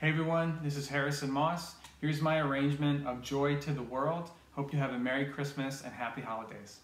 Hey everyone, this is Harrison Moss. Here's my arrangement of Joy to the World. Hope you have a Merry Christmas and Happy Holidays.